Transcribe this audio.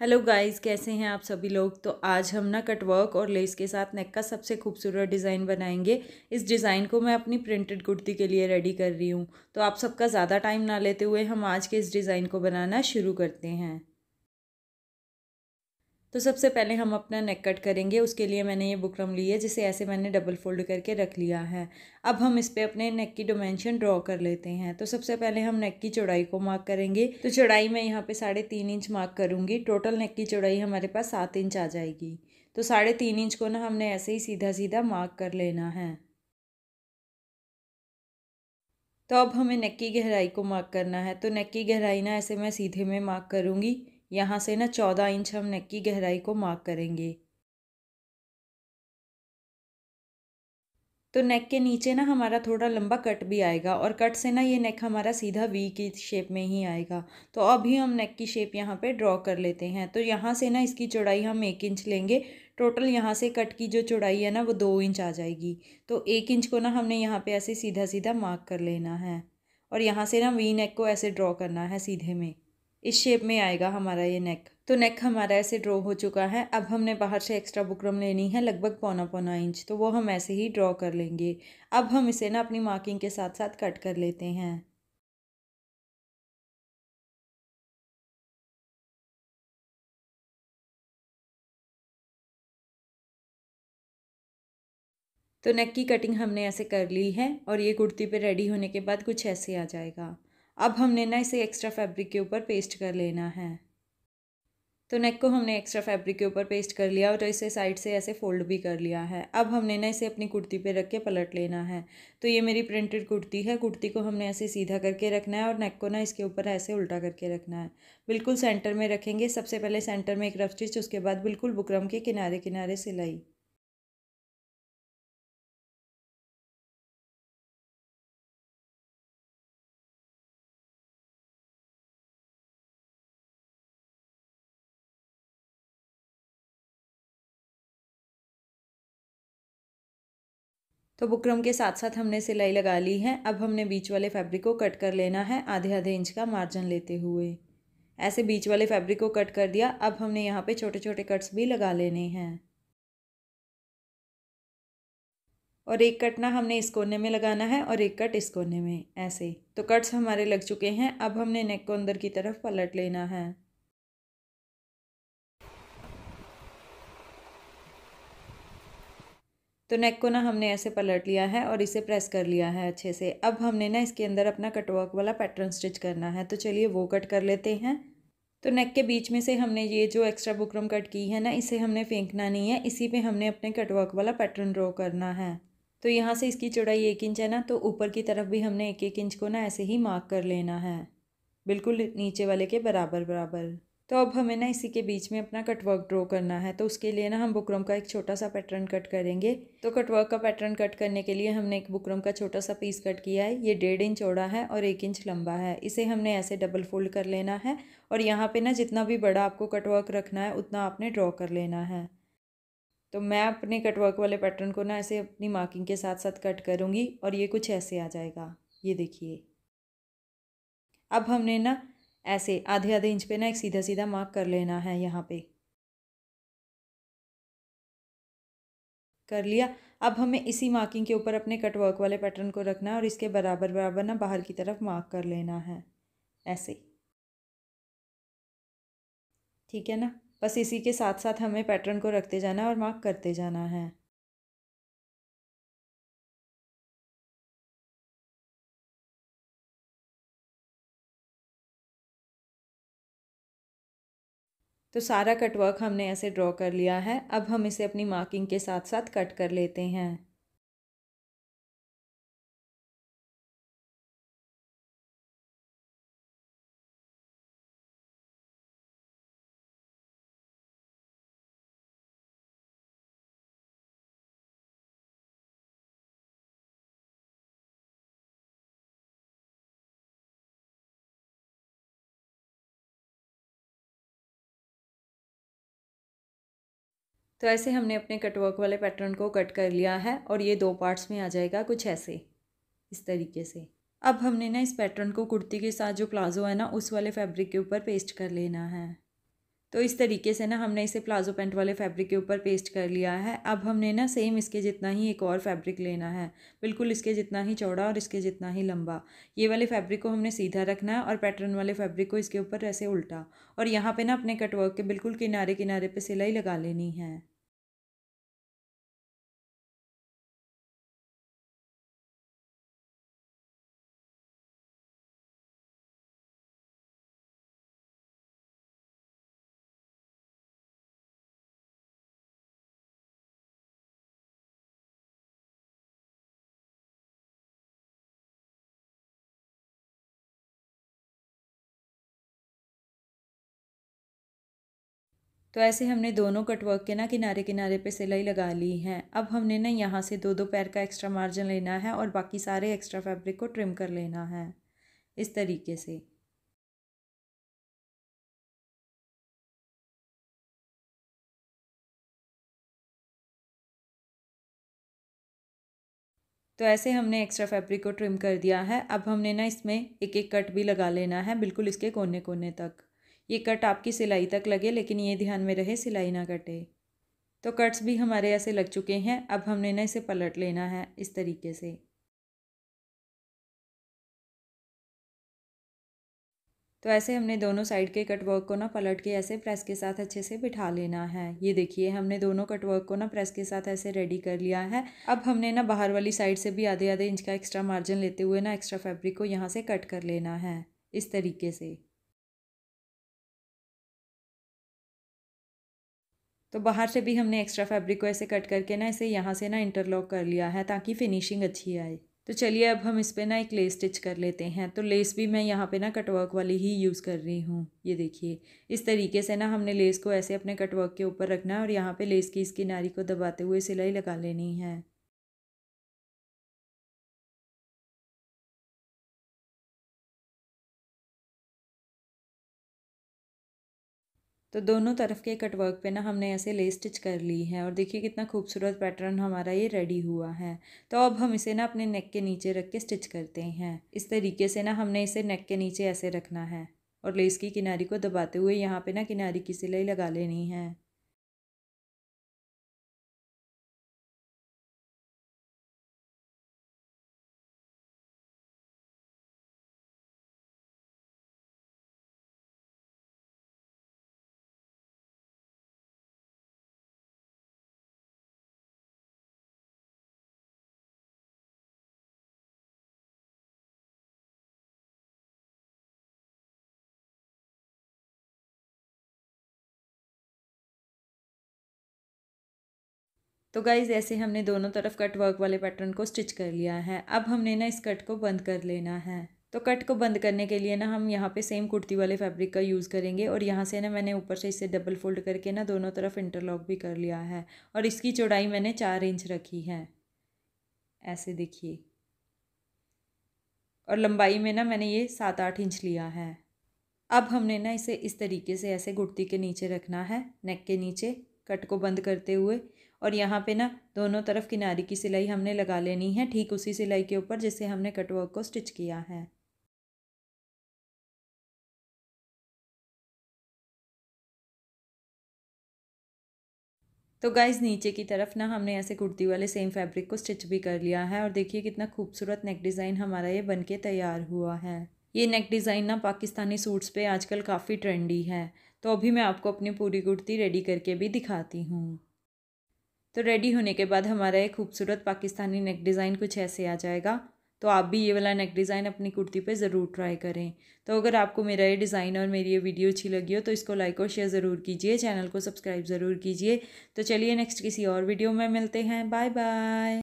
Hello guys, कैसे हैं आप सभी लोग? तो आज हम ना कटवर्क और लेस के साथ नेक का सबसे खूबसूरत डिज़ाइन बनाएँगे। इस डिज़ाइन को मैं अपनी प्रिंटेड कुर्ती के लिए रेडी कर रही हूँ। तो आप सबका ज़्यादा टाइम ना लेते हुए हम आज के इस डिज़ाइन को बनाना शुरू करते हैं। तो सबसे पहले हम अपना नेक कट करेंगे। उसके लिए मैंने ये बुकरम ली है, जिसे ऐसे मैंने डबल फोल्ड करके रख लिया है। अब हम इस पर अपने नेक की डिमेंशन ड्रॉ कर लेते हैं। तो सबसे पहले हम नेक की चौड़ाई को मार्क करेंगे। तो चौड़ाई मैं यहाँ पे साढ़े तीन इंच मार्क करूँगी। टोटल नेक की चौड़ाई हमारे पास सात इंच आ जाएगी। तो साढ़े तीन इंच को ना हमने ऐसे ही सीधा सीधा मार्क कर लेना है। तो अब हमें नेक की गहराई को मार्क करना है। तो नेक की गहराई ना ऐसे मैं सीधे में मार्क करूँगी। यहाँ से ना चौदह इंच हम नेक की गहराई को मार्क करेंगे। तो नेक के नीचे ना हमारा थोड़ा लंबा कट भी आएगा और कट से ना ये नेक हमारा सीधा वी की शेप में ही आएगा। तो अभी हम नेक की शेप यहाँ पे ड्रॉ कर लेते हैं। तो यहाँ से ना इसकी चौड़ाई हम एक इंच लेंगे। टोटल यहाँ से कट की जो चौड़ाई है ना वो दो इंच आ जाएगी। तो एक इंच को ना हमने यहाँ पे ऐसे सीधा सीधा मार्क कर लेना है। और यहाँ से ना वी नेक को ऐसे ड्रॉ करना है सीधे में। इस शेप में आएगा हमारा ये नेक तो नेक हमारा ऐसे ड्रॉ हो चुका है। अब हमने बाहर से एक्स्ट्रा बुकरम लेनी है, लगभग पौना पौना इंच तो वो हम ऐसे ही ड्रॉ कर लेंगे। अब हम इसे ना अपनी मार्किंग के साथ साथ कट कर लेते हैं। तो नेक की कटिंग हमने ऐसे कर ली है और ये कुर्ती पे रेडी होने के बाद कुछ ऐसे आ जाएगा। अब हमने ना इसे एक्स्ट्रा फैब्रिक के ऊपर पेस्ट कर लेना है। तो नेक को हमने एक्स्ट्रा फैब्रिक के ऊपर पेस्ट कर लिया और इसे साइड से ऐसे फोल्ड भी कर लिया है। अब हमने ना इसे अपनी कुर्ती पे रख के पलट लेना है। तो ये मेरी प्रिंटेड कुर्ती है। कुर्ती को हमने ऐसे सीधा करके रखना है और नेक को ना इसके ऊपर ऐसे उल्टा करके रखना है। बिल्कुल सेंटर में रखेंगे। सबसे पहले सेंटर में एक रफ स्टिच उसके बाद बिल्कुल बुकरम के किनारे किनारे सिलाई। तो बुकरम के साथ साथ हमने सिलाई लगा ली है। अब हमने बीच वाले फैब्रिक को कट कर लेना है आधे आधे इंच का मार्जिन लेते हुए। ऐसे बीच वाले फैब्रिक को कट कर दिया। अब हमने यहाँ पे छोटे छोटे कट्स भी लगा लेने हैं। और एक कट ना हमने इस कोने में लगाना है और एक कट इस कोने में, ऐसे। तो कट्स हमारे लग चुके हैं। अब हमने नेक को अंदर की तरफ़ पलट लेना है। तो नेक को ना हमने ऐसे पलट लिया है और इसे प्रेस कर लिया है अच्छे से। अब हमने ना इसके अंदर अपना कटवर्क वाला पैटर्न स्टिच करना है। तो चलिए वो कट कर लेते हैं। तो नेक के बीच में से हमने ये जो एक्स्ट्रा बुकरम कट की है ना, इसे हमने फेंकना नहीं है। इसी पे हमने अपने कटवर्क वाला पैटर्न ड्रॉ करना है। तो यहाँ से इसकी चौड़ाई एक इंच है ना तो ऊपर की तरफ़ भी हमने एक एक इंच को ना ऐसे ही मार्क कर लेना है। बिल्कुल नीचे वाले के बराबर बराबर। तो अब हमें ना इसी के बीच में अपना कटवर्क ड्रॉ करना है तो उसके लिए ना हम बुकरम का एक छोटा सा पैटर्न कट करेंगे। तो कटवर्क का पैटर्न कट करने के लिए हमने एक बुकरम का छोटा सा पीस कट किया है। ये डेढ़ इंच चौड़ा है और एक इंच लंबा है। इसे हमने ऐसे डबल फोल्ड कर लेना है और यहाँ पे ना जितना भी बड़ा आपको कटवर्क रखना है, उतना आपने ड्रॉ कर लेना है। तो मैं अपने कटवर्क वाले पैटर्न को ना ऐसे अपनी मार्किंग के साथ साथ कट करूँगी और ये कुछ ऐसे आ जाएगा। ये देखिए। अब हमने ना ऐसे आधे आधे इंच पे ना एक सीधा सीधा मार्क कर लेना है यहाँ पे। कर लिया। अब हमें इसी मार्किंग के ऊपर अपने कटवर्क वाले पैटर्न को रखना है और इसके बराबर बराबर ना बाहर की तरफ़ मार्क कर लेना है। ऐसे। ठीक है ना? बस इसी के साथ साथ हमें पैटर्न को रखते जाना है और मार्क करते जाना है। तो सारा कटवर्क हमने ऐसे ड्रॉ कर लिया है, अब हम इसे अपनी मार्किंग के साथ साथ कट कर लेते हैं। तो ऐसे हमने अपने कटवर्क वाले पैटर्न को कट कर लिया है और ये दो पार्ट्स में आ जाएगा कुछ ऐसे, इस तरीके से। अब हमने ना इस पैटर्न को कुर्ती के साथ जो प्लाजो है ना, उस वाले फैब्रिक के ऊपर पेस्ट कर लेना है। तो इस तरीके से ना हमने इसे प्लाजो पेंट वाले फैब्रिक के ऊपर पेस्ट कर लिया है। अब हमने ना सेम इसके जितना ही एक और फैब्रिक लेना है। बिल्कुल इसके जितना ही चौड़ा और इसके जितना ही लंबा। ये वाले फैब्रिक को हमने सीधा रखना है और पैटर्न वाले फैब्रिक को इसके ऊपर ऐसे उल्टा। और यहाँ पे ना अपने कटवर्क के बिल्कुल किनारे किनारे पे सिलाई लगा लेनी है। तो ऐसे हमने दोनों कटवर्क के ना किनारे किनारे पे सिलाई लगा ली है। अब हमने ना यहाँ से दो दो पैर का एक्स्ट्रा मार्जिन लेना है और बाकी सारे एक्स्ट्रा फैब्रिक को ट्रिम कर लेना है। इस तरीके से। तो ऐसे हमने एक्स्ट्रा फैब्रिक को ट्रिम कर दिया है। अब हमने ना इसमें एक एक कट भी लगा लेना है, बिल्कुल इसके कोने कोने तक। ये कट आपकी सिलाई तक लगे, लेकिन ये ध्यान में रहे, सिलाई ना कटे। तो कट्स भी हमारे ऐसे लग चुके हैं, अब हमने ना इसे पलट लेना है इस तरीके से। तो ऐसे हमने दोनों साइड के कटवर्क को ना पलट के ऐसे प्रेस के साथ अच्छे से बिठा लेना है। ये देखिए, हमने दोनों कटवर्क को ना प्रेस के साथ ऐसे रेडी कर लिया है। अब हमने ना बाहर वाली साइड से भी आधे आधे इंच का एक्स्ट्रा मार्जिन लेते हुए ना एक्स्ट्रा फैब्रिक को यहाँ से कट कर लेना है, इस तरीके से। तो बाहर से भी हमने एक्स्ट्रा फैब्रिक को ऐसे कट करके ना इसे यहाँ से ना इंटरलॉक कर लिया है ताकि फिनिशिंग अच्छी आए। तो चलिए अब हम इस पर ना एक लेस स्टिच कर लेते हैं। तो लेस भी मैं यहाँ पे ना कटवर्क वाली ही यूज़ कर रही हूँ। ये देखिए, इस तरीके से ना हमने लेस को ऐसे अपने कटवर्क के ऊपर रखना है और यहाँ पे लेस की इस किनारी को दबाते हुए सिलाई लगा लेनी है। तो दोनों तरफ़ के कटवर्क पे ना हमने ऐसे लेस स्टिच कर ली है और देखिए कितना खूबसूरत पैटर्न हमारा ये रेडी हुआ है। तो अब हम इसे ना अपने नेक के नीचे रख के स्टिच करते हैं। इस तरीके से ना हमने इसे नेक के नीचे ऐसे रखना है और लेस की किनारी को दबाते हुए यहाँ पे ना किनारी की सिलाई लगा लेनी है। तो गाइज़ ऐसे हमने दोनों तरफ़ कट वर्क वाले पैटर्न को स्टिच कर लिया है। अब हमने ना इस कट को बंद कर लेना है। तो कट को बंद करने के लिए ना हम यहाँ पे सेम कुर्ती वाले फैब्रिक का यूज़ करेंगे और यहाँ से ना मैंने ऊपर से इसे डबल फोल्ड करके ना दोनों तरफ़ इंटरलॉक भी कर लिया है और इसकी चौड़ाई मैंने चार इंच रखी है। ऐसे देखिए। और लंबाई में ना मैंने ये सात आठ इंच लिया है। अब हमने ना इसे इस तरीके से ऐसे कुर्ती के नीचे रखना है नेक के नीचे कट को बंद करते हुए। और यहाँ पे ना दोनों तरफ़ किनारी की सिलाई हमने लगा लेनी है, ठीक उसी सिलाई के ऊपर जिससे हमने कटवर्क को स्टिच किया है। तो गाइज़ नीचे की तरफ़ ना हमने ऐसे कुर्ती वाले सेम फैब्रिक को स्टिच भी कर लिया है और देखिए कितना खूबसूरत नेक डिज़ाइन हमारा ये बन के तैयार हुआ है। ये नेक डिज़ाइन ना पाकिस्तानी सूट्स पे आजकल काफ़ी ट्रेंडी है। तो अभी मैं आपको अपनी पूरी कुर्ती रेडी करके भी दिखाती हूँ। तो रेडी होने के बाद हमारा एक खूबसूरत पाकिस्तानी नेक डिज़ाइन कुछ ऐसे आ जाएगा। तो आप भी ये वाला नेक डिज़ाइन अपनी कुर्ती पे ज़रूर ट्राई करें। तो अगर आपको मेरा ये डिज़ाइन और मेरी ये वीडियो अच्छी लगी हो तो इसको लाइक और शेयर ज़रूर कीजिए। चैनल को सब्सक्राइब ज़रूर कीजिए। तो चलिए नेक्स्ट किसी और वीडियो में मिलते हैं। Bye bye